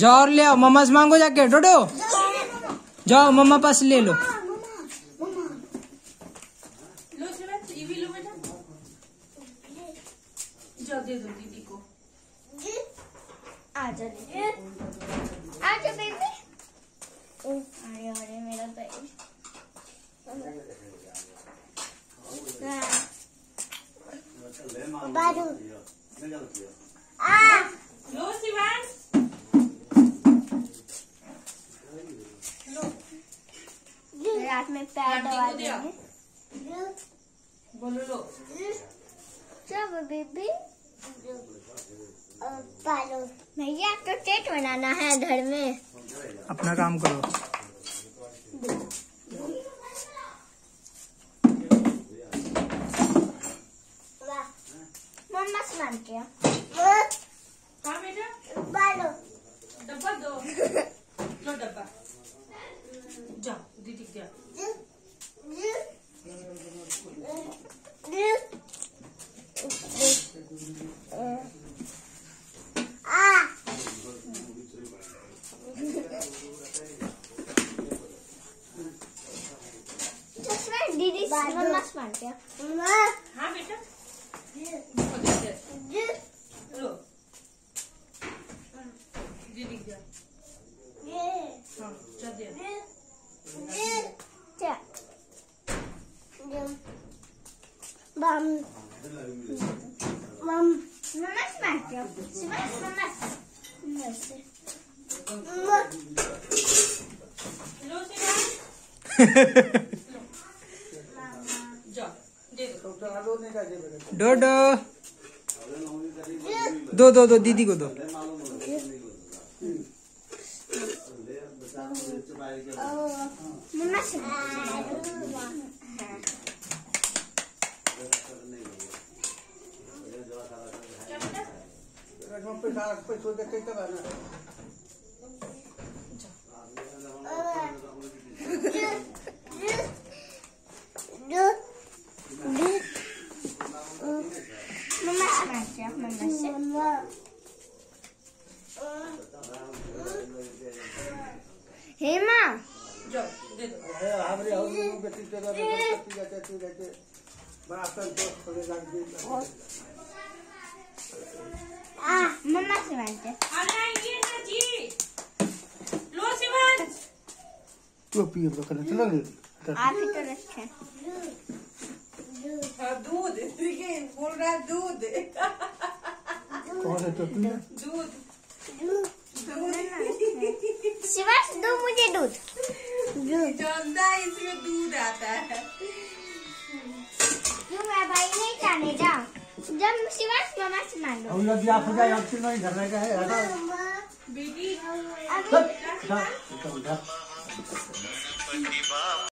जाओ और ले आओ मम्मा से मांगो जाके डोडो। जाओ मम्मा पास ले लो हाँ, मम्मा, मम्मा। लो शिवांश ये भी लो बेटा जा दे दो दीदी को आजा आजा बेबी अरे अरे मेरा बेबी बारू आ लो शिवांश रात में पैर दबा दिया। देंगे बोलो लो चलो बेबी भैया तो केक बनाना है घर में। अपना काम करो। मम्मा से मान के हाँ बेटा पालो डब्बा दो लो डब्बा जा दीदी को दिया आ दीदी मम्मा से मान के हाँ बेटा लो दीदी को दिया हाँ जा दिया Bam. Mam. Mama smacked She was mama. Nurse. दो दो दो दो दो दीदी को दो। दे दो आ मम्मा से मानते अरे आइए ना जी लो शिवांश आप ही तो रखे हाँ, दूध देखिए बोल रहा है दूध दूध शिवाश दो मुझे दूध जानता है इसमें दूध आता है क्यों मैं भाई नहीं जाने जा जब शिवाश मामा से मान लो बेटी अभी Bye.